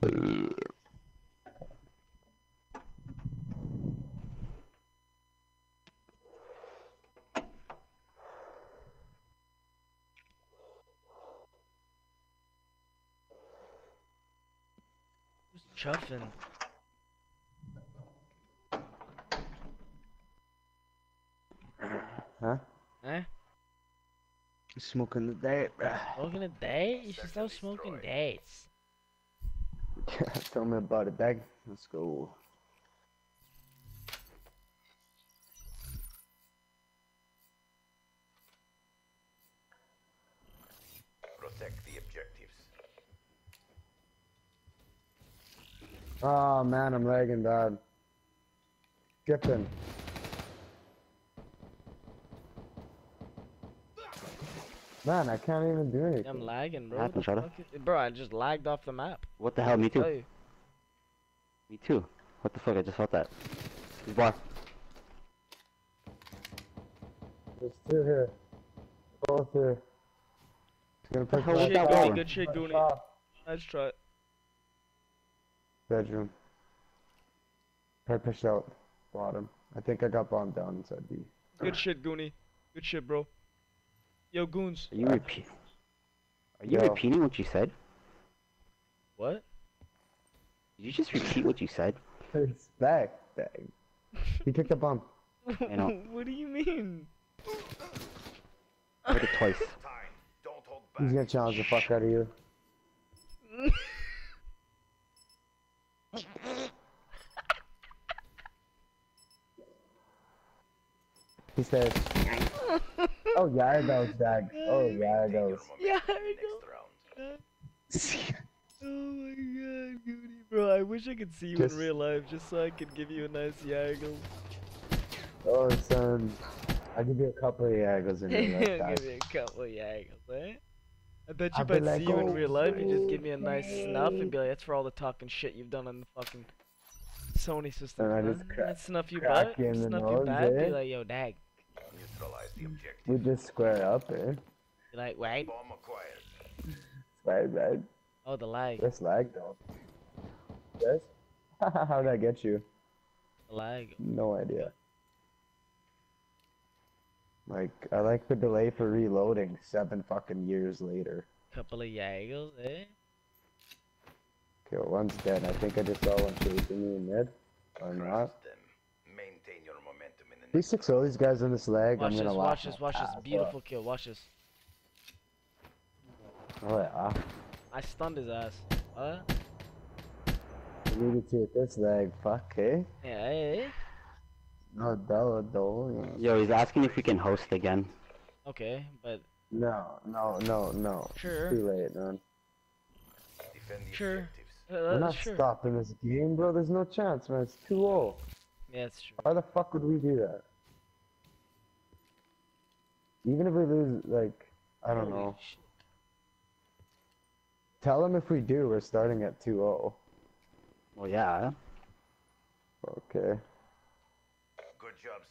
Who's chuffing? Huh? Eh? Smoking the date, bruh. Smoking a date? You should stop smoking dates. Tell me about it, Dag. Let's go. Protect the objectives. Oh man, I'm lagging bad. Skipping. Man, I can't even do anything. I'm lagging, bro. Happened, What the Shada? fuck is- Bro, I just lagged off the map. What the hell? Me too. Me too. What the fuck? I just felt that. He's bar. There's two here. Both here. He's gonna push hell my was Shit, Goonie, good shit, Goonie. top Let's try it. Bedroom. I pushed out bottom. I think I got bombed down inside B. Good shit, Goonie. Good shit, bro. Yo, goons. Are you repeat? Are you Yo. repeating what you said? What? Did you just repeat what you said? Respect, dang. He kicked a bomb. What do you mean? I heard it twice. Don't hold He's gonna challenge the fuck out of you. He said, "Oh yeah, it goes, Dag. Oh yeah, it Maintain your goes." momentum Yeah, for I the know. next round. Oh my god, Goody, bro. I wish I could see you Just- in real life just so I could give you a nice yaggle. oh son, I'll give you a couple of yaggles in your life, I'll give Dag. me a couple of yaggles, eh? I bet you I'll if I'd like, see you in "Oh, real life, you just give me a nice snuff and be like, that's for all the talking shit you've done on the fucking Sony system. And I just crack- snuff your crack butt, you in the snuff your nose, back, be eh? like, yo, dag. Neutralize the objective. We just square up, eh? Be like, wait. Bomb acquired. Right, right. Oh, the lag. This lag though. Yes? How did I get you? The lag. No idea. Like, I like the delay for reloading seven fucking years later. Couple of yaggles, eh? Okay, well, one's dead. I think I just saw one chasing me in mid. Or not. Momentum These six all these guys on this leg, Watch I'm this, gonna watch laugh this, watch this. Beautiful kill, watch this. Oh yeah. I stunned his ass. What? I needed to with this leg. Fuck, eh? Yeah, eh? No, duh, duh. Yo, he's asking if we can host again. Okay, but No, no, no, no. Sure. Too late, man. Defend the Sure. objectives. uh, We're not sure. stopping this game, bro. There's no chance, man. It's too old. Yeah, it's true. Why the fuck would we do that? Even if we lose, like, I don't Holy know. shit. Tell them if we do, we're starting at 2-0. Well, yeah. Okay. Good job,